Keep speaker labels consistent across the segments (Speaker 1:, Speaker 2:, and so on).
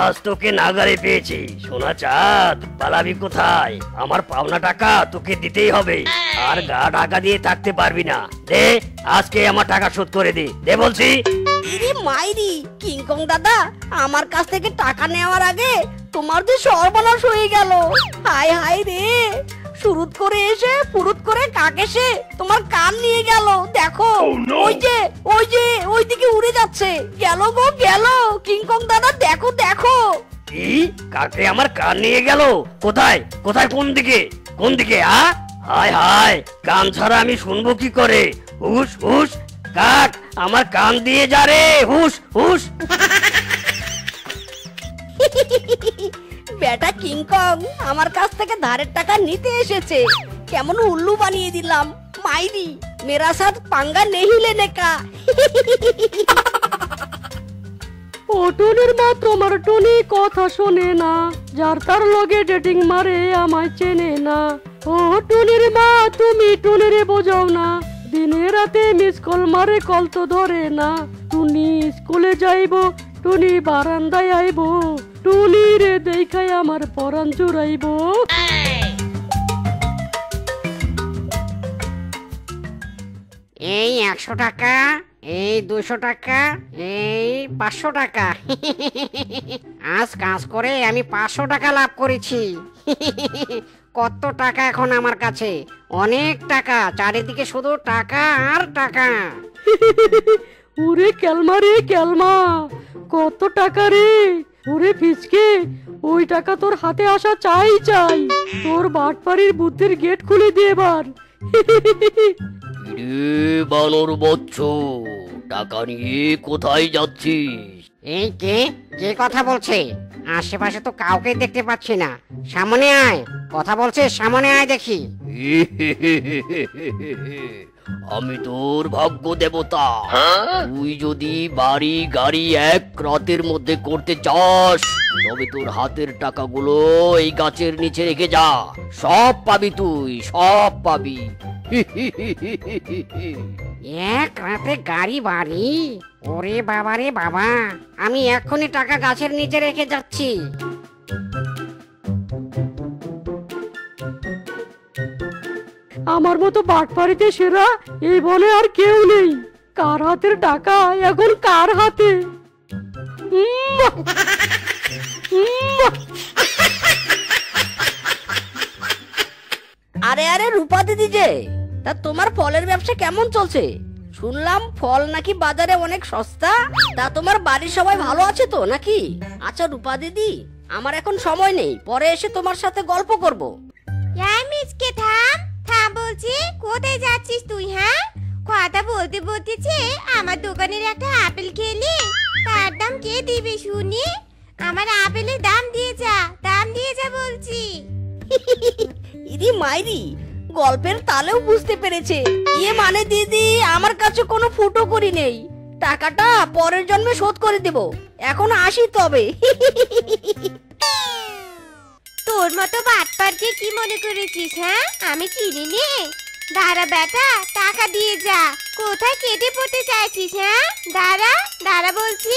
Speaker 1: আজ তোকে নাগারে পেয়েছি। সোনা চাঁদ, পালাবি কোথায়? আমার পাওনা টাকা তোকে দিতেই হবে। আর গা ঢাকা দিয়ে থাকতে পারবি না। দে, আজকে আমার টাকা শোধ করে দে। দে বলছি।
Speaker 2: ইরে মাইরি কিংকং দাদা, আমার কাছ থেকে টাকা নেওয়ার আগে তোমার যে সর্বনাশ হয়ে গেল। হায় হায় রে। শুরুত করে এসে ফুরুত করে কাক এসে তোমার কান নিয়ে গেল। দেখো ওই যে ওই যে ওইদিকে উড়ে যাচ্ছে। গেল গো গেল। কিংকং দাদা দেখো দেখো।
Speaker 1: কি কাকে আমার কান নিয়ে গেল? কোথায়? কোথায় কোন দিকে? কোন দিকে আ? হায় হায় কান ছাড়া আমি শুনব কি করে? হুস হুস কাক আমার কান দিয়ে যা রে। হুস হুস
Speaker 2: বেটা কিংকং আমার কাছ থেকে ধারের টাকা নিতে এসেছে। কেমন উল্লু বানিয়ে দিলাম। মাইরি মেরা সাথ পাঙ্গা নেহি লেনে কা
Speaker 3: ও টুনির মা তোমার টুনি কথা শোনে না। যার তার লগে ডেটিং মারে, আমায় চেনে না। ও টুনির মা, তুমি টুনিরে বোঝাও না। দিনে রাতে মিস কল মারে কল তো ধরে না। টুনি স্কুলে যাইব, টুনি বারান্দায় আইব। টুনি রে দেখাই আমার পরাণ জুড়াইব।
Speaker 4: এই একশো টাকা এই দুশো টাকা এই পাঁচশো টাকা। আজ কাজ করে আমি পাঁচশো টাকা লাভ করেছি। কত টাকা এখন আমার কাছে? অনেক টাকা চারিদিকে শুধু টাকা আর টাকা।
Speaker 3: ওরে ক্যালমা রে ক্যালমা কত টাকা রে? ওরে ফিসকে ওই টাকা তোর হাতে আসা চাই চাই। তোর বাটপাড়ির বুদ্ধির গেট খুলে দিয়ে এবার।
Speaker 1: বানর বচ্চ টাকা নিয়ে কোথায় যাচ্ছিস?
Speaker 4: এই কে? কে কথা বলছে? আশেপাশে তো কাউকে দেখতে পাচ্ছি না। সামনে আয়। কথা বলছে সামনে আয় দেখি।
Speaker 1: আমি তোর ভাগ্য দেবতা। তুই যদি বাড়ি গাড়ি এক রাতের মধ্যে করতে চাস, তবে তোর হাতের টাকাগুলো এই গাছের নিচে রেখে যা। সব পাবি তুই, সব পাবি।
Speaker 4: এক রাতে গাড়ি, বাড়ি? ওরে বাবা রে বাবা, আমি এক্ষুনি টাকা গাছের নিচে রেখে যাচ্ছি।
Speaker 3: আমার মতো বাটপাড়িতে সেরা এই বলে আর কেউ নেই। কার হাতের টাকা এখন কার হাতে?
Speaker 2: আরে আরে রূপা দিদি যে তা তোমার ফলের ব্যবসা কেমন চলছে? শুনলাম ফল নাকি বাজারে অনেক সস্তা তা তোমার বাড়ির সবাই ভালো আছে তো নাকি? আচ্ছা রূপা দিদি আমার এখন সময় নেই পরে এসে তোমার সাথে গল্প করব।
Speaker 5: এই থাম থাম। বলছি, কোথায় যাচ্ছিস তুই হ্যাঁ? কথা বলতে বলতেছে আমার দোকানের একটা আপেল খেলি, তার দাম কে দিবে শুনি? আমার আপেলের দাম দিয়ে যা, দাম দিয়ে যা বলছি।
Speaker 2: ইদি মাইরি, গল্পের তালেও বুঝতে পেরেছে। ইয়ে মানে দিদি, আমার কাছে কোনো ফুটো করি নেই। টাকাটা পরের জন্মে শোধ করে দেব। এখন আসি তবে।
Speaker 5: তোর মতো বাটপারকে কি মনে করেছিস হ্যাঁ? আমি চিনি নে দাঁড়া বেটা টাকা দিয়ে যা। কোথায় কেটে পড়তে চাইছিস হ্যাঁ? দাঁড়া দাঁড়া বলছি।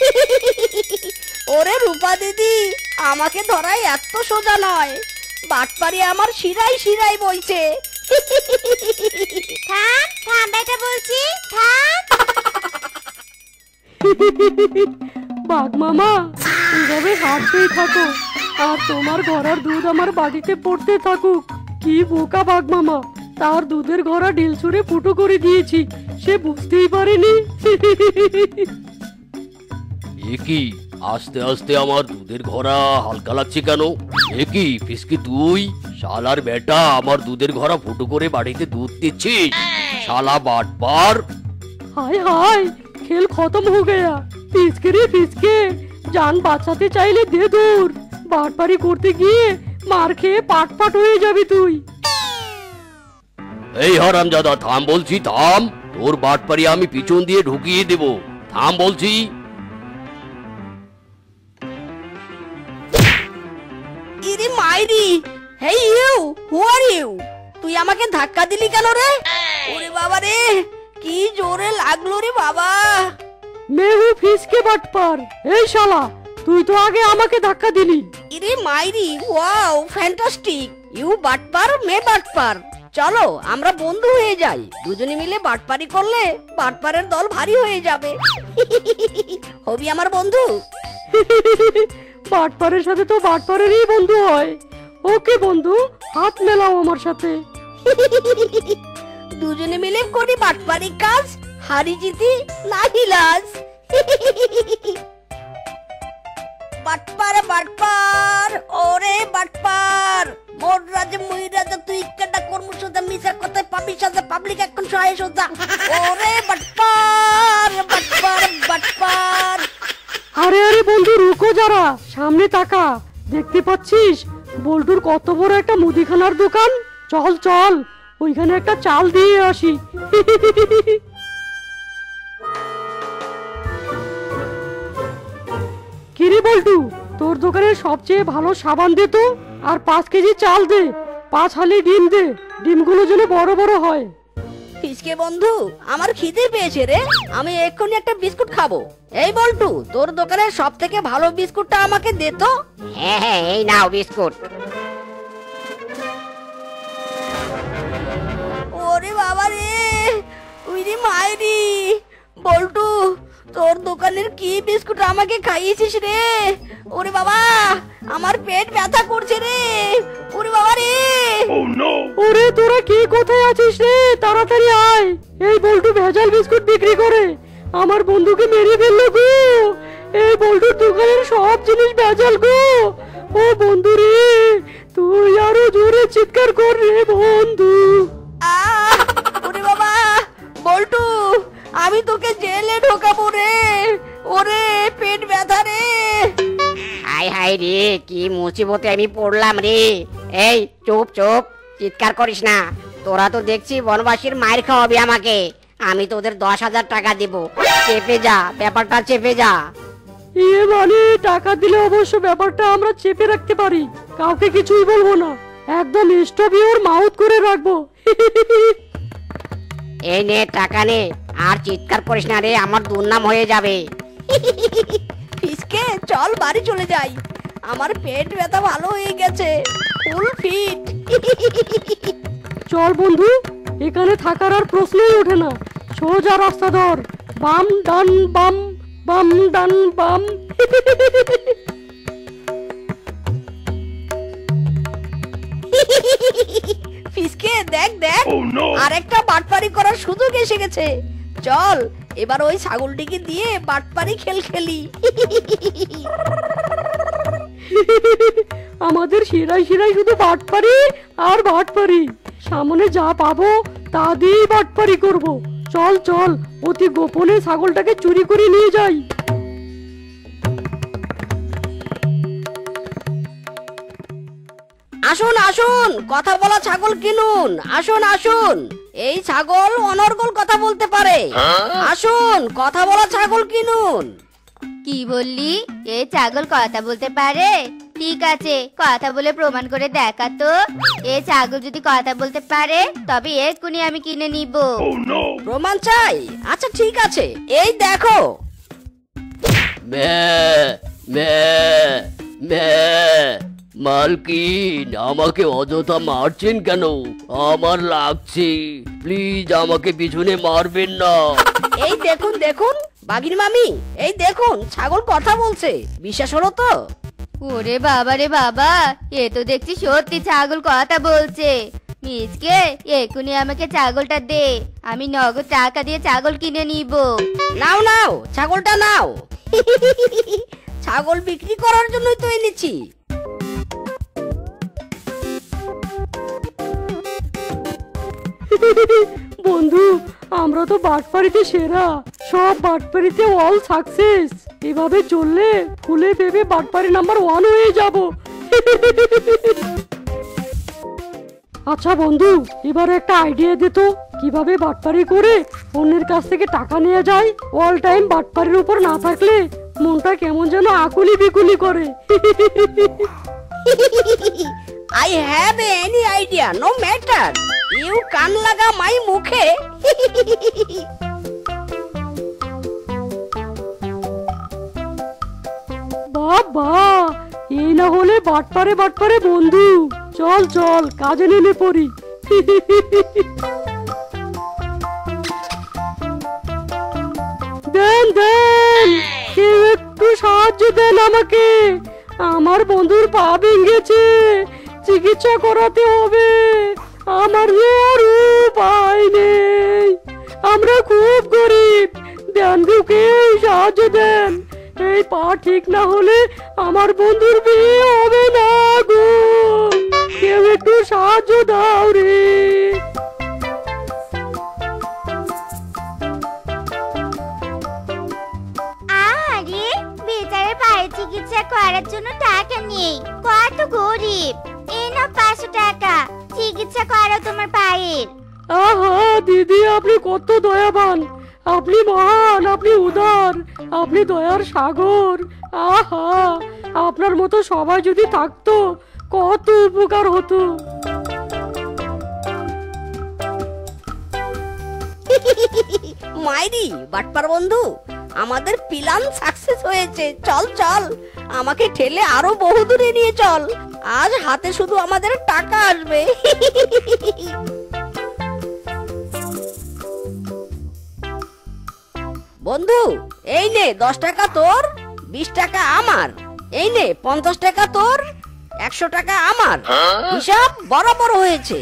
Speaker 2: ওরে রূপা দিদি আমাকে ধরাই এত সোজা নয়। বাটপারি আমার শিরাই শিরাই বইছে।
Speaker 5: থাম থাম বেটা বলছি থাম।
Speaker 3: বাঘ মামা এইভাবে হাঁটতেই থাকো। আর তোমার ঘোড়ার দুধ আমার বাড়িতে পড়তে থাকুক। কি বোকা বাঘ মামা তার দুধের ঘোড়া ঢিল ছুঁড়ে ফুটো করে দিয়েছি সে বুঝতেই পারেনি।
Speaker 1: একই আস্তে আস্তে আমার দুধের ঘোড়া হালকা লাগছে কেন? একই ফিসকি তুই? শালার বেটা আমার দুধের ঘোড়া ফুটো করে বাড়িতে দুধ দিচ্ছিস? শালা
Speaker 3: বাটপার। হায় হায় খেল খতম হয়ে গেয়া। পিচকেরে পিচকে যান বাঁচাতে চাইলে দে দূর বাটপারি করতে গিয়ে মার খেয়ে পাট পাট হয়ে যাবি তুই
Speaker 1: এই হারামজাদা থাম বলছি থাম তোর বাটপারি আমি পিছন দিয়ে ঢুকিয়ে দেব থাম বলছি
Speaker 2: ইরে মাইরি hey you who are you তুই আমাকে ধাক্কা দিলি কেন রে ওরে বাবা রে কি জোরে লাগলো রে বাবা
Speaker 3: हूँ ফিসকে বাটপার। এই শালা তুই তো আগে আমাকে ধাক্কা দিলি।
Speaker 2: ইরে মাইরি ওয়াও ফ্যান্টাস্টিক। ইউ বাটপার মে বাটপার। চলো আমরা বন্ধু হয়ে যাই। দুজনে মিলে বাটপারি করলে বাটপারের দল ভারী হয়ে যাবে। হবি আমার বন্ধু।
Speaker 3: বাটপারের সাথে তো বাটপারেরই বন্ধু হয়। ওকে বন্ধু হাত মেলাও আমার সাথে।
Speaker 2: দুজনে মিলে করি বাটপারি কাজ। হারি জিতি নাহি লাজ। বাটপার বাটপার, ওরে বাটপার। মোর রাজে, মুই রাজা, তুই কেটা কর্ম সোজা? মিশা কথা পাবি সাজা? পাবলিক এখন সহায় সোজা। ওরে বাটপার বাটপার বাটপার।
Speaker 3: আরে আরে, বন্ধু, রুকো যারা। সামনে তাকা। দেখতে পাচ্ছিস? বল্টুর কত বড় একটা মুদিখানার দোকান? চল চল, ওইখানে একটা চাল দিয়ে আসি। কিরে তোর দোকানের সবচেয়ে ভালো সাবান দে তো আর পাঁচ কেজি চাল দে পাঁচ হালি ডিম দে ডিমগুলো যেন বড় বড় হয়।
Speaker 2: ফিসকে বন্ধু আমার খিদে পেয়েছে রে। আমি এক্ষুনি একটা বিস্কুট খাব। এই বল্টু তোর দোকানের সব থেকে ভালো বিস্কুটটা আমাকে দে তো।
Speaker 4: হ্যাঁ হ্যাঁ এই নাও বিস্কুট।
Speaker 2: ওরে বাবা রে উইরি মাইরি। বল্টু তোর দোকানের কি বিস্কুট আমাকে খাইয়েছিস রে? ওরে বাবা আমার পেট ব্যথা করছে রে। ওরে বাবা রে।
Speaker 3: ওরে তোরা কি কোথায় আছিস রে? তাড়াতাড়ি আয়। এই বল্টু ভেজাল বিস্কুট বিক্রি করে। আমার বন্ধুকে মেরে ফেলল গো। এই বল্টুর দোকানের সব জিনিস ভেজাল গো। ও বন্ধু রে তুই আরও জোরে চিৎকার
Speaker 4: মুসিবতে আমি পড়লাম রে। এই চুপ চুপ চিৎকার করিস না। তোরা তো দেখছি বনবাসীর মায়ের খাওয়াবি আমাকে। আমি তোদের দশ হাজার টাকা দেব। চেপে যা ব্যাপারটা চেপে যা।
Speaker 3: ইয়ে মানে টাকা দিলে অবশ্য ব্যাপারটা আমরা চেপে রাখতে পারি। কাউকে কিছুই বলব না। একদম স্টপ ইওর মাউথ করে রাখব।
Speaker 4: এই নে টাকা নে। আর চিৎকার করিস না রে আমার দুর্নাম হয়ে যাবে।
Speaker 2: ফিসকে চল বাড়ি চলে যাই। আমার পেট ব্যথা ভালো হয়ে গেছে। Full fit.
Speaker 3: চল বন্ধু এখানে থাকার আর প্রশ্নই ওঠে না। সোজা রাস্তা ধর। বাম ডান বাম বাম ডান বাম।
Speaker 2: ফিসকে দেখ দেখ। আর আরেকটা বাটপারি করার সুযোগ এসে গেছে। চল এবার ওই ছাগলটিকে দিয়ে বাটপারি খেল খেলি।
Speaker 3: আমাদের শিরাই শিরাই শুধু বাটপারি আর বাটপারি। সামনে যা পাবো তা দিয়েই বাটপারি করব। চল চল অতি গোপনে ছাগলটাকে চুরি করে নিয়ে যাই।
Speaker 2: আসুন আসুন কথা বলা ছাগল কিনুন। আসুন আসুন এই ছাগল অনর্গল কথা বলতে পারে। আসুন কথা বলা ছাগল কিনুন।
Speaker 6: কি বললি? এ ছাগল কথা বলতে পারে? ঠিক আছে কথা বলে প্রমাণ করে দেখা তো। এ ছাগল যদি কথা বলতে পারে তবে এক্ষুনি আমি কিনে নিব।
Speaker 2: প্রমাণ চাই? আচ্ছা ঠিক আছে। এই দেখো।
Speaker 1: মে মে মে মালকিন আমাকে অযথা মারছেন কেন? আমার লাগছে। প্লিজ আমাকে পিছনে মারবেন না।
Speaker 2: এই দেখুন দেখুন বাগির মামি এই দেখুন ছাগল কথা বলছে। বিশ্বাস হলো তো?
Speaker 6: ওরে বাবা রে বাবা এ তো দেখছি সত্যি ছাগল কথা বলছে। মিসকে এক্ষুনি আমাকে ছাগলটা দে। আমি নগদ টাকা দিয়ে ছাগল কিনে নিব।
Speaker 2: নাও নাও ছাগলটা নাও। ছাগল বিক্রি করার জন্যই তো এনেছি।
Speaker 3: বন্ধু, আমরা তো বাটপাড়িতে সেরা। সব বাটপাড়িতে অল সাকসেস এভাবে চললে ফুলে ভেবে বাটপাড়ি নাম্বার ওয়ান হয়ে যাব। আচ্ছা বন্ধু, এবার একটা আইডিয়া দে তো। কীভাবে বাটপাড়ি করে অন্যের কাছ থেকে টাকা নিয়ে যায় অল টাইম বাটপাড়ির উপর না থাকলে মনটা কেমন যেন আকুলি বিকুলি করে।
Speaker 2: I have any idea no matter you can লাগা মাই মুখে।
Speaker 3: বাবা এই না হলে বাটপারে বাটপারে বন্ধু। চল চল, কাজে নেমে পড়ি। দেন দেন, কেউ একটু সাহায্য দেন আমাকে। আমার বন্ধুর পা ভেঙেছে। চিকিৎসা করাতে হবে। আমার আর উপায় নেই। আমরা খুব গরিব। দেন কেউ কেউ সাহায্য দেন। এই পা ঠিক না হলে আমার বন্ধুর বিয়ে হবে না গো। কেউ একটু সাহায্য দাও রে।
Speaker 6: চিকিৎসা করার জন্য টাকা নেই। কত গরিব। এই পাঁচশো টাকা। চিকিৎসা করো তোমার পায়ের।
Speaker 3: আহা দিদি আপনি কত দয়াবান। আপনি মহান আপনি উদার আপনি দয়ার সাগর। আহা আপনার মতো সবাই যদি থাকতো কত উপকার হতো।
Speaker 2: মাইরি বাটপার বন্ধু আমাদের প্ল্যান সাকসেস হয়েছে। চল চল। আমাকে ঠেলে আরও বহু দূরে নিয়ে চল। আজ হাতে শুধু আমাদের টাকা আসবে। বন্ধু, এই নে দশ টাকা তোর, বিশ টাকা আমার। এই নে পঞ্চাশ টাকা তোর, একশো টাকা আমার। হিসাব বরাবর হয়েছে।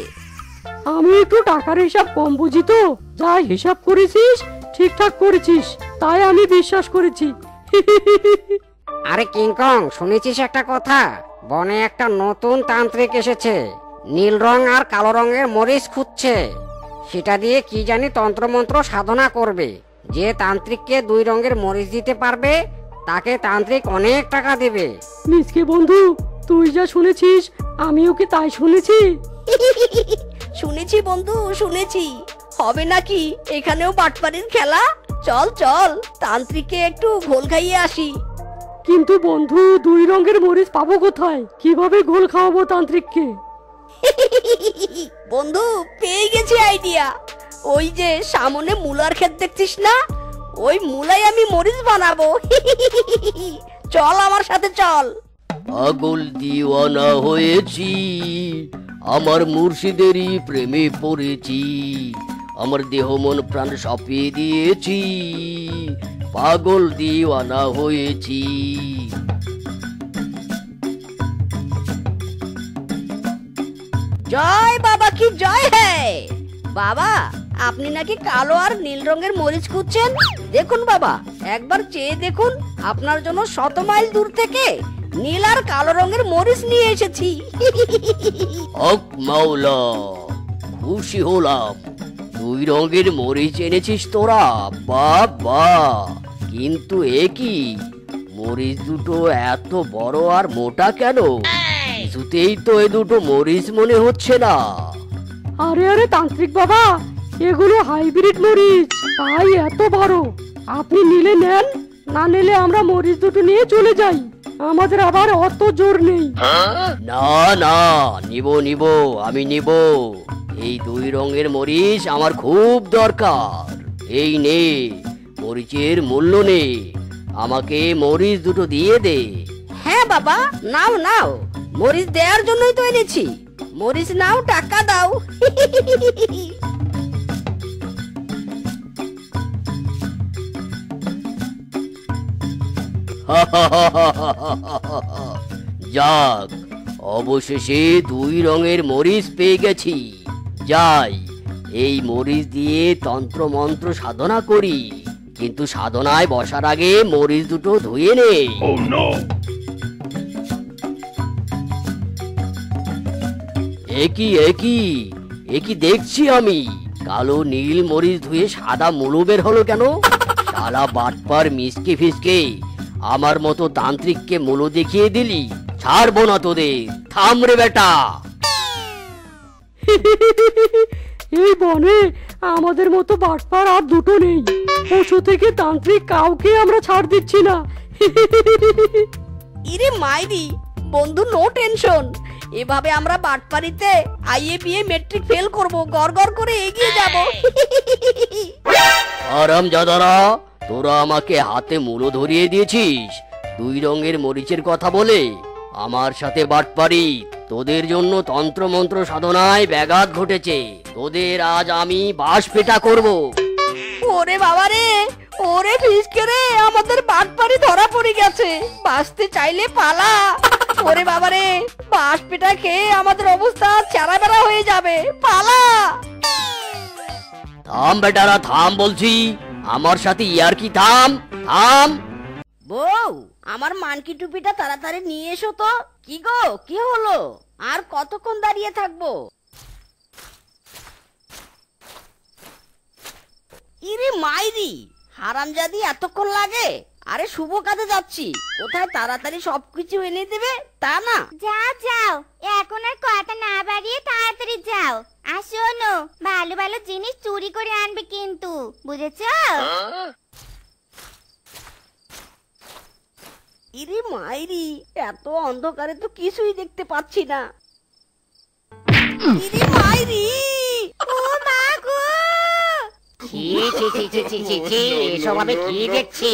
Speaker 3: আমি একটু টাকার হিসাব কম বুঝি তো? যা হিসাব করেছিস, ঠিকঠাক করেছিস। তাই আমি বিশ্বাস করেছি।
Speaker 4: আরে কিংকং শুনেছিস একটা কথা? বনে একটা নতুন তান্ত্রিক এসেছে। নীল রং আর কালো রঙের মরিচ খুঁজছে। সেটা দিয়ে কি জানি তন্ত্রমন্ত্র সাধনা করবে। যে তান্ত্রিককে দুই রঙের মরিচ দিতে পারবে তাকে তান্ত্রিক অনেক টাকা দেবে।
Speaker 3: মিসকে বন্ধু তুই যা শুনেছিস আমিও কি তাই শুনেছি?
Speaker 2: শুনেছি বন্ধু শুনেছি। হবে নাকি এখানেও বাটপাড়ির খেলা? চল চল তান্ত্রিককে একটু ঘোল খাইয়ে আসি।
Speaker 3: কিন্তু বন্ধু দুই রঙের মরিচ পাবো কোথায়? কীভাবে গোল খাওয়াবো তান্ত্রিককে?
Speaker 2: বন্ধু পেয়ে গেছি আইডিয়া ওই যে সামনে মুলার ক্ষেত দেখছিস না? ওই মুলাই আমি মরিচ বানাবো। চল আমার সাথে চল।
Speaker 1: পাগল দিওয়ানা হয়েছি আমার মুর্শিদেরই প্রেমে পড়েছি। আমার দেহ মন প্রাণ সপিয়ে দিয়েছি। পাগল দিওয়ানা হয়েছি।
Speaker 2: জয় বাবা কি জয় হে বাবা আপনি নাকি কালো আর নীল রঙের মরিচ খুঁজছেন? দেখুন বাবা একবার চেয়ে দেখুন আপনার জন্য শত মাইল দূর থেকে নীল আর কালো রঙের মরিচ নিয়ে এসেছি।
Speaker 1: হক মাওলা খুশি হলাম। দুই রঙের মরিচ এনেছিস তোরা বাবা কিন্তু এ কি? মরিচ দুটো এত বড় আর মোটা কেন? কিছুতেই তো এ দুটো মরিচ মনে হচ্ছে না।
Speaker 3: আরে আরে তান্ত্রিক বাবা এগুলো হাইব্রিড মরিচ তাই এত বড়। আপনি নিলে নেন না নিলে আমরা মরিচ দুটো নিয়ে চলে যাই। আমাদের আবার অত জোর নেই।
Speaker 1: না না নিব নিব আমি নিব। এই দুই রঙের মরিচ আমার খুব দরকার। এই নে মরিচের মূল্য নে। আমাকে মরিচ দুটো দিয়ে দে।
Speaker 2: হ্যাঁ বাবা নাও নাও। মরিচ দেওয়ার জন্যই তো এনেছি। মরিচ নাও টাকা দাও।
Speaker 1: যাক অবশেষে দুই রঙের মরিচ পেয়ে গেছি। যাই। এই মরিচ দিয়ে তন্ত্র মন্ত্র সাধনা করি। কিন্তু সাধনায় বসার আগে মরিচ দুটো ধুয়ে নে। একই একই। একই দেখছি আমি। কালো নীল মরিচ ধুয়ে সাদা মুলো বের হলো কেন? শালা বাটপার মিসকে ফিসকে আমার মতো তান্ত্রিককে মুলো দেখিয়ে দিলি? ছাড়বো না তোদের। থামরে বেটা।
Speaker 3: এই বনে আমাদের মতো বাটপার আর দুটো নেই। পশু থেকে তান্ত্রিক কাউকে আমরা ছাড় দিচ্ছি না।
Speaker 2: ইরে মাইরি বন্ধু নো টেনশন এভাবে আমরা বাটপাড়িতে আইএ বিএ মেট্রিক ফেল করব গড় গড় করে এগিয়ে যাব।
Speaker 1: আরাম জাদারা তোরা আমাকে হাতে মুলো ধরিয়ে দিয়েছিস। দুই রঙের মরিচের কথা বলে আমার সাথে বাটপারি তোদের জন্য তন্ত্রমন্ত্র সাধনায় ব্যাঘাত ঘটেছে। তোদের আজ আমি বাঁশ পেটা করব।
Speaker 2: ওরে বাবা রে ওরে ফিসকে রে আমাদের বাটপারি ধরা পড়ে গেছে। বাঁচতে চাইলে পালা। ওরে বাবা রে বাঁশ পেটা খেয়ে আমাদের অবস্থা চারা বেড়া হয়ে যাবে। পালা।
Speaker 1: থাম বেটারা থাম বলছি। আমার সাথে ইয়ার কি থাম? থাম।
Speaker 2: বউ আমার মানকি টুপিটা তাড়াতাড়ি নিয়ে এসো তো। কি গো কি হলো? আর কতক্ষণ দাঁড়িয়ে থাকব? ইরে মাইরি হারামজাদি এতক্ষণ লাগে? আরে শুভ কাজে যাচ্ছি। কোথায় তাড়াতাড়ি সবকিছু এনে দেবে তা না।
Speaker 6: যাও যাও। এখন আর কথা না বাড়িয়ে তাড়াতাড়ি যাও। আর শোনো ভালো ভালো জিনিস চুরি করে আনবে কিন্তু বুঝেছ?
Speaker 2: ইরে মাইরি এত অন্ধকারে তো কিছুই দেখতে পাচ্ছি না। ইরে মাইরি
Speaker 6: ও মা গো!
Speaker 4: ছি ছি ছি ছি ছি ছি ছি এসব আমি কি দেখছি?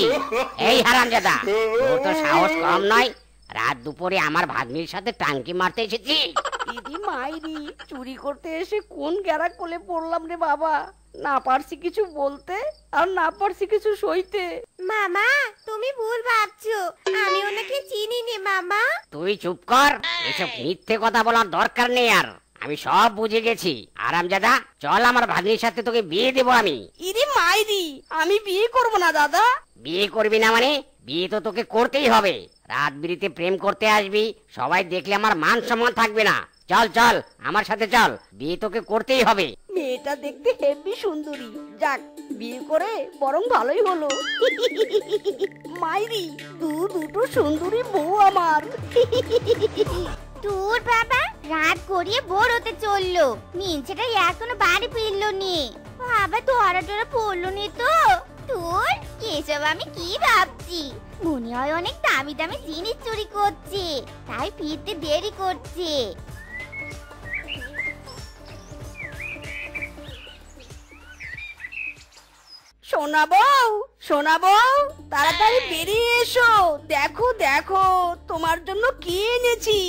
Speaker 4: এই হারামজাদা তোর তো সাহস কম নয়। রাত দুপুরে আমার ভাগ্নির সাথে টাঙ্কি মারতে এসেছি।
Speaker 2: ইদি মাইরি চুরি করতে এসে কোন গ্যারা কোলে পড়লাম রে বাবা? না পারছি কিছু বলতে আর না পারছি কিছু সইতে।
Speaker 6: মামা তুমি ভুল ভাবছ। আমি ওনাকে চিনি নে মামা।
Speaker 4: তুই চুপ কর। এসব মিথ্যে কথা বলার দরকার নেই আর। আমি সব বুঝে গেছি। আরামজাদা চল আমার ভাগ্নির সাথে তোকে বিয়ে দেবো আমি।
Speaker 2: ইদি মাইরি আমি বিয়ে করব না দাদা।
Speaker 4: বিয়ে করবি না মানে? বিয়ে তো তোকে করতেই হবে। রাত বিরিতে প্রেম করতে আসবি সবাই দেখলে আমার মান সম্মান থাকবে না। চল চল আমার সাথে চল। বিয়ে তোকে করতেই হবে।
Speaker 2: মেয়েটা দেখতে হেভি সুন্দরী। যাক, বিয়ে করে বরং ভালোই হলো। মাইরি, দু দুটো সুন্দরী বউ আমার।
Speaker 6: তোর বাবা রাত গড়িয়ে বোর হতে চলল। মিনছেটা এখনও বাড়ি ফিরলো নি। বাবা, ধরা টরা পড়ল নি তো। তোর এসব আমি কি ভাবছি? মনে হয় অনেক দামি দামি জিনিস চুরি করছে। তাই ফিরতে দেরি করছে।
Speaker 2: সোনা বউ সোনা বউ তাড়াতাড়ি বেরিয়ে এসো। দেখো দেখো তোমার জন্য কি এনেছি?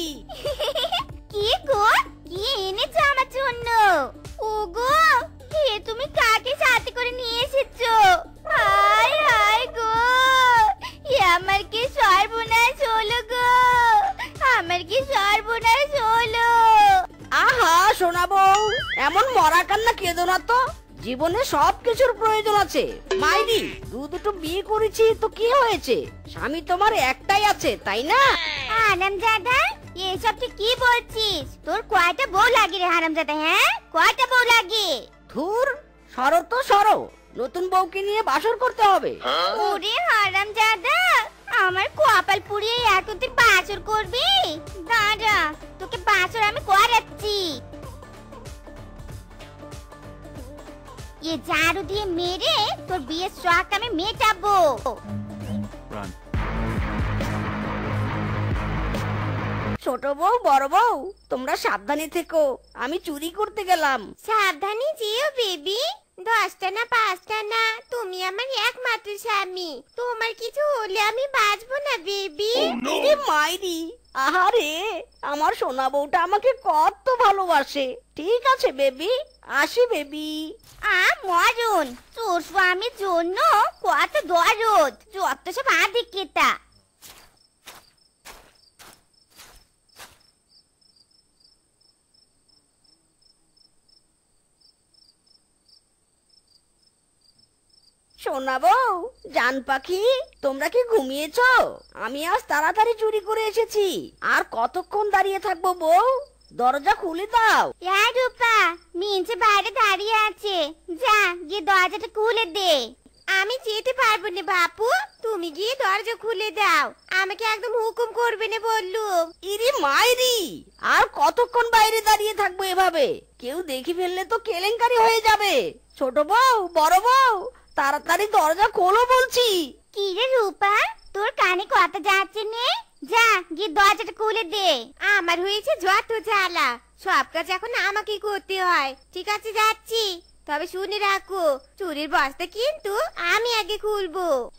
Speaker 6: কি গো? কি এনেছো আমার জন্য? ওগো হে তুমি কাকে সাথে করে নিয়ে এসেছ? হায় হায় গো এ আমার কি সর্বনাশ হলো গো? আমার কি সর্বনাশ হলো?
Speaker 2: আহা সোনা বউ এমন মরা কান্না কেঁদো না তো। জীবনে সব কিছুর প্রয়োজন আছে। মাইরি দু দুটো বিয়ে করেছি তো কি হয়েছে? স্বামী তোমার একটাই আছে তাই না?
Speaker 6: হারামজাদা এসব তুই কি বলছিস? তোর কয়টা বউ লাগে রে হারামজাদা হ্যাঁ? কয়টা বউ লাগে?
Speaker 2: ধুর সরো তো সরো। নতুন বউকে নিয়ে বাসর করতে হবে।
Speaker 6: ওরে হারাম দাদা আমার কপাল পুড়িয়ে এতদিন বাছর করবি? দাদা তোকে বাছর আমি করাচ্ছি। এ ঝাড়ু দিয়ে মেরে তোর বিয়ের শখ আমি মেটাবো।
Speaker 2: ছোট বউ বড় বউ তোমরা সাবধানে থেকো। আমি চুরি করতে গেলাম।
Speaker 6: সাবধানে যেও বেবি। দশটা না পাঁচটা না তুমি আমার একমাত্র স্বামী। তোমার কিছু হলে আমি বাঁচবো না বেবি।
Speaker 2: এরে মাইরি আহারে আমার সোনা বউটা আমাকে কত ভালোবাসে। ঠিক আছে বেবি আসি বেবি।
Speaker 6: আ মরণ তোর স্বামীর জন্য? কত দরদ। যত সব আধিক্যতা
Speaker 2: সোনা বউ জান পাখি, তোমরা কি ঘুমিয়েছো? আমি আজ তাড়াতাড়ি চুরি করে এসেছি। আর কতক্ষণ দাঁড়িয়ে থাকব বউ? দরজা খুলে দাও।
Speaker 6: হ্যাঁ রূপা মিনছে বাইরে দাঁড়িয়ে আছে। যা গিয়ে দরজাটা খুলে দে। আমি যেতে পারব না বাপু। তুমি গিয়ে দরজা খুলে দাও। আমাকে একদম হুকুম করবে না বললুম
Speaker 2: ইরি মাইরি আর কতক্ষণ বাইরে দাঁড়িয়ে থাকব এভাবে? কেউ দেখি ফেললে তো কেলেঙ্কারি হয়ে যাবে। ছোট বউ বড় বউ তাড়াতাড়ি দরজা খোলো বলছি।
Speaker 6: কি রে রূপা তোর কানে কথা যাচ্ছে নে? যা, গিয়ে দরজাটা খুলে দে। আমার হয়েছে যত জ্বালা। সব কাজ এখন আমাকে করতে হয়। ঠিক আছে, যাচ্ছি। তবে শুনে রাখো, চুরির বস্তা কিন্তু আমি আগে খুলবো।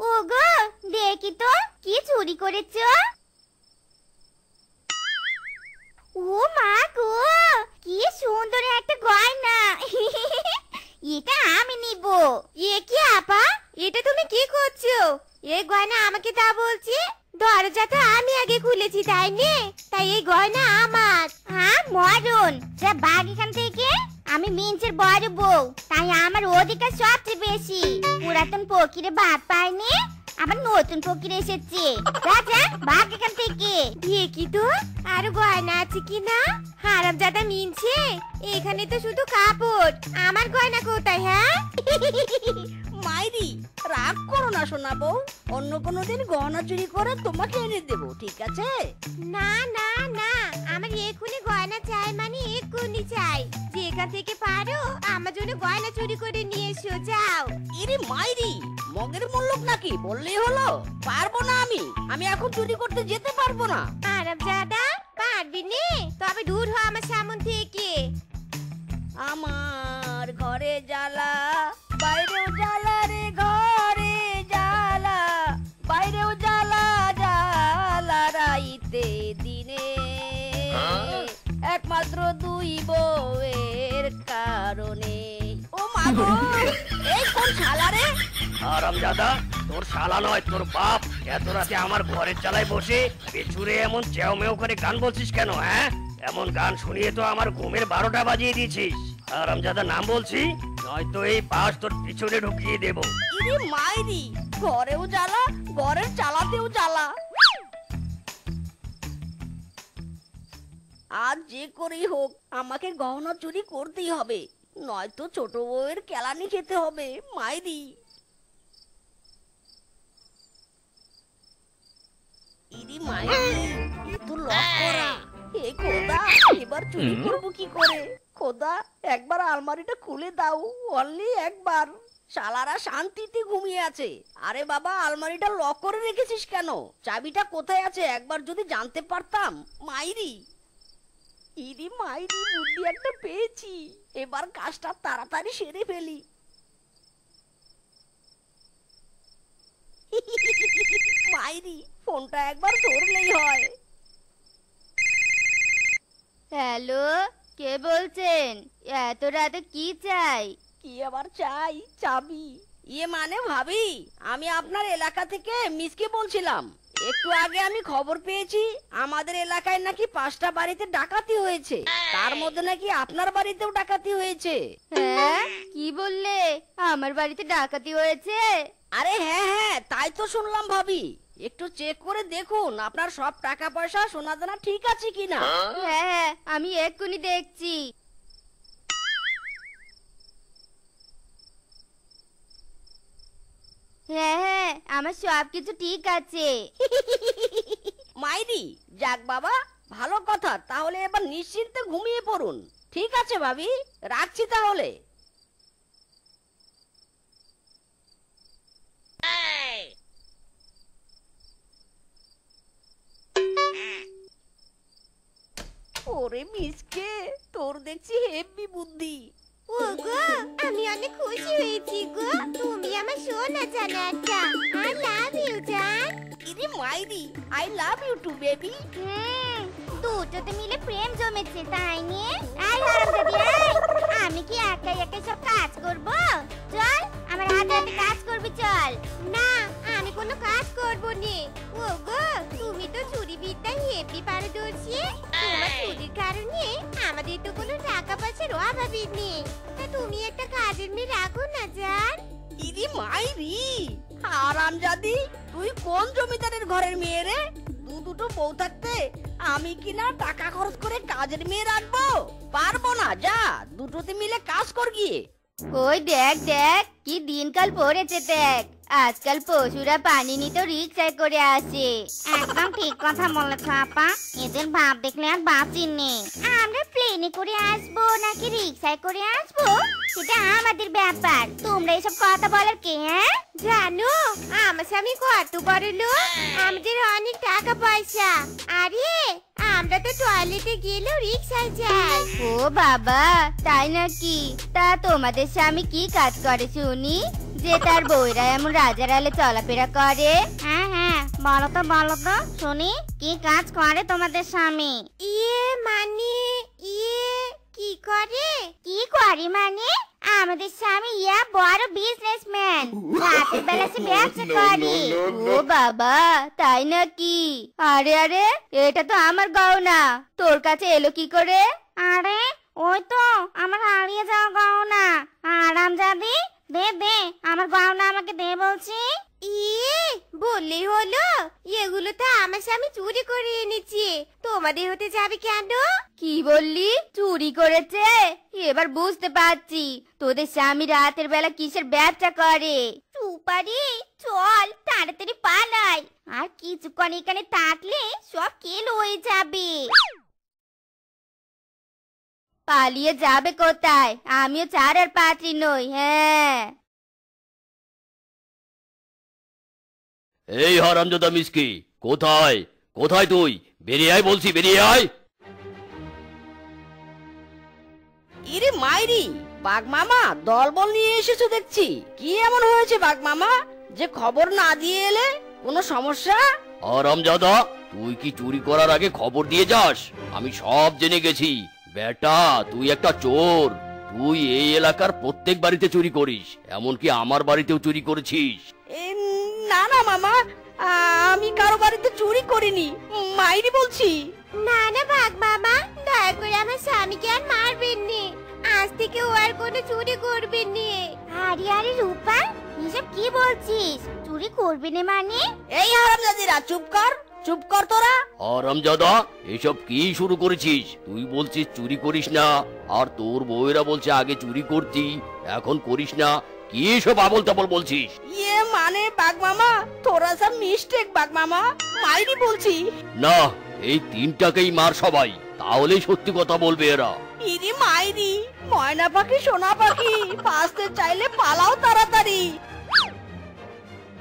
Speaker 6: ওগো, দেখি তো, কি চুরি করেছ? ও মা গো, কি সুন্দর একটা গয়না। এটা আমি নিব।
Speaker 5: এ কি আপা? এটা তুমি কি করছ? এই গয়না আমাকে তা বলছি। দরজাটা আমি আগে খুলেছি, তাই নে? তাই এই গয়না আমার।
Speaker 6: হ্যাঁ মরণ। যা বাঘ এখান থেকে, আমি মিঞ্চের বড় বউ। তাই আমার অধিকার সবচেয়ে বেশি। পুরাতন ফকিরে ভাত পাইনি, আবার নতুন ফকির এসেছে। যা বাঘ এখান থেকে।
Speaker 5: দেখি তো? আরও গয়না আছে কি না? হারামজাদা মিনছে, এখানে তো শুধু কাপড়। আমার গয়না কোথায় হ্যাঁ?
Speaker 2: মাইরি রাগ করো না শোনা বউ। অন্য কোনো দিন গহনা চুরি করে তোমাকে এনে দেবো ঠিক আছে?
Speaker 5: না না না আমার এক্ষুনি গয়না চাই মানে এক্ষুনি চাই। যেখান থেকে পারো আমার জন্য গয়না চুরি করে নিয়ে এসো যাও।
Speaker 2: ইরে মাইরি মগের মূল্যক নাকি? বললেই হলো পারব না আমি। আমি এখন চুরি করতে যেতে পারব না।
Speaker 5: হারামজাদা পারবি নে? তবে দূর হ আমার সামন থেকে।
Speaker 2: আমার ঘরে জ্বালা বাইরেও দুই বউয়ের কারণে। ও এই কোন শালা রে?
Speaker 1: তোর শালা নয় তোর বাপ। এত রাতে আমার ঘরের চালায় বসে পেছুরে এমন চেওমেও করে গান বলছিস কেন হ্যাঁ? এমন গান শুনিয়ে তো আমার ঘুমের বারোটা বাজিয়ে দিয়েছিস। আরামজাদা নাম বলছি? নয়তো এই পাশ তোর পিছনে ঢুকিয়ে দেবো।
Speaker 2: ইরে মাইরি ঘরেও জ্বালা ঘরের চালাতেও জ্বালা। আজ যে করেই হোক আমাকে গহনা চুরি করতেই হবে। নয়তো ছোট বউয়ের কেলানি খেতে হবে মাইরি ইরি মাইরি এ তো লক হে খোদা এবার চুরি করব কি করে? খোদা একবার আলমারিটা খুলে দাও অনলি একবার। শালারা শান্তিতে ঘুমিয়ে আছে। আরে বাবা আলমারিটা লক করে রেখেছিস কেন? চাবিটা কোথায় আছে? একবার যদি জানতে পারতাম। মাইরি ইরি মাইরি বুদ্ধি একটা পেয়েছি। এবার কাজটা তাড়াতাড়ি সেরে ফেলি। মাইরি ফোনটা একবার ধরলেই হয়।
Speaker 6: হ্যালো কে বলছেন? এত রাতে কি চাই?
Speaker 2: কি আবার চাই? চাবি। ইয়ে মানে ভাবি আমি আপনার এলাকা থেকে মিসকে বলছিলাম। একটু আগে আমি খবর পেয়েছি আমাদের এলাকায় নাকি পাঁচটা বাড়িতে ডাকাতি হয়েছে। তার মধ্যে নাকি আপনার বাড়িতেও ডাকাতি হয়েছে।
Speaker 6: হ্যাঁ? কি বললে? আমার বাড়িতে ডাকাতি হয়েছে?
Speaker 2: আরে হ্যাঁ হ্যাঁ তাই তো শুনলাম ভাবি। একটু চেক করে দেখুন আপনার সব টাকা পয়সা সোনা দানা ঠিক আছে কিনা।
Speaker 6: হ্যাঁ হ্যাঁ আমি এক্ষুনি দেখছি। সব কিছু ঠিক আছে।
Speaker 2: মাইরি, যাক বাবা, ভালো কথা, তাহলে এবার নিশ্চিন্তে ঘুমিয়ে পড়ুন। ঠিক আছে ভাবি, রাখছি তাহলে। ওরে মিসকে, তোর দেখছি হেভি বুদ্ধি।
Speaker 5: ওগো আমি অনেক খুশি হয়েছি গো। তুমি আমার সোনা জানাটা। আই লাভ ইউ জান
Speaker 2: ইরে মাইরি I love you too baby
Speaker 6: হুম দুটোতে মিলে প্রেম জমেছে তাই নিয়ে আই হারামজাদি আই আমি কি একাই একাই সব কাজ করব? চল আমার হাতে হাতে কাজ করবি চল।
Speaker 5: না আমি কোনো কাজ করব নে। ওগো টাকা পয়সার অভাবই নেই তা তুমি একটা কাজের মেয়ে রাখো না জান
Speaker 2: ইরি মাইরি হারামজাদি তুই কোন জমিদারের ঘরের মেয়ে রে? দু দুটো বউ থাকতে আমি কি না টাকা খরচ করে কাজের মেয়ে রাখব? পারব না যা দুটোতে মিলে কাজ কর গিয়ে।
Speaker 6: ওই দেখ দেখ কি দিনকাল পড়েছে দেখ। আজকাল পশুরা পানি নিতে রিক্সায় করে আসে। একদম ঠিক কথা বলেছ আপা। এদের ভাব দেখলে আর বাঁচিনি আমরা প্লেনে করে আসব নাকি রিক্সায় করে আসব? সেটা আমাদের ব্যাপার। তোমরা এসব কথা বলার কে হ্যাঁ?
Speaker 5: জানো আমার স্বামী কত বড় লোক। আমাদের অনেক টাকা পয়সা। আরে আমরা তো টয়লেটে গেলেও রিক্সায় যাই।
Speaker 6: ও বাবা তাই নাকি? তা তোমাদের স্বামী কি কাজ করে শুনি? যে তার বউরা এমন রাজার আলে চলাফেরা করে? হ্যাঁ হ্যাঁ। বলো তো বলো তো। শুনি কি কাজ করে তোমাদের স্বামী?
Speaker 5: ইয়ে মানে ইয়ে কি করে?
Speaker 6: কি করি মানে? আমাদের স্বামী ইয়া বড় বিজনেসম্যান রাতের বেলা সে ব্যবসা করে। ও বাবা তাই নাকি? আরে আরে এটা তো আমার গহনা তোর কাছে এলো কি করে? আরে ওই তো আমার হারিয়ে যাওয়া গহনা আরাম যাবি দে দে আমার গহনা আমাকে দে বলছি।
Speaker 5: ইয়ে বললেই হলো। এগুলো তো আমার স্বামী চুরি করে এনেছে। তোমাদের হতে যাবে কেন?
Speaker 6: কি বললি? চুরি করেছে? এবার বুঝতে পারছি। তোদের স্বামী রাতের বেলা কিসের ব্যবসা করে? সুপারি চল তাড়াতাড়ি পালাই। আর কিছুক্ষণ এখানে থাকলে সব কেলো হয়ে যাবে। পালিয়ে যাবে কোথায়? আমিও চার আর পাত্রী নই হ্যাঁ।
Speaker 1: এই হারামজাদা মিসকি কোথায়? কোথায় তুই? বেরিয়ে আয় বলছি বেরিয়ে আয়।
Speaker 2: ইরে মাইরি বাঘ মামা দলবল নিয়ে এসেছ দেখছি। কি এমন হয়েছে বাঘ মামা? যে খবর না দিয়ে এলে কোনো সমস্যা?
Speaker 1: হারামজাদা তুই কি চুরি করার আগে খবর দিয়ে যাস? আমি সব জেনে গেছি। বেটা তুই একটা চোর। তুই এই এলাকার প্রত্যেক বাড়িতে চুরি করিস এমনকি আমার বাড়িতেও চুরি করেছিস।
Speaker 2: এ, না না মামা আমি কারও বাড়িতে চুরি করিনি মাইরি বলছি।
Speaker 5: না না বাঘ মামা দয়া করে আমার স্বামীকে আর মারবেন নি। আজ থেকে ও আর কোনো চুরি করবেন নি।
Speaker 6: আরে আরে রূপা এসব কি বলছিস? চুরি করবি না মানে?
Speaker 2: এই হারামজাদিরা চুপ কর। চুপ কর তোরা।
Speaker 1: হারামজাদা এসব কি শুরু করেছিস? তুই বলছিস চুরি করিস না আর তোর বউয়েরা বলছে আগে চুরি করতি এখন করিস না। কি সব আবল তাবল বলছিস?
Speaker 2: ইয়ে মানে বাঘ মামা তোরা সব মিস্টেক বাঘ মামা মাইরি বলছি।
Speaker 1: না এই তিনটাকেই মার সবাই তাহলেই সত্যি কথা বলবে এরা।
Speaker 2: ইরি মাইরি ময়না পাখি সোনা পাখি বাঁচতে চাইলে পালাও তাড়াতাড়ি।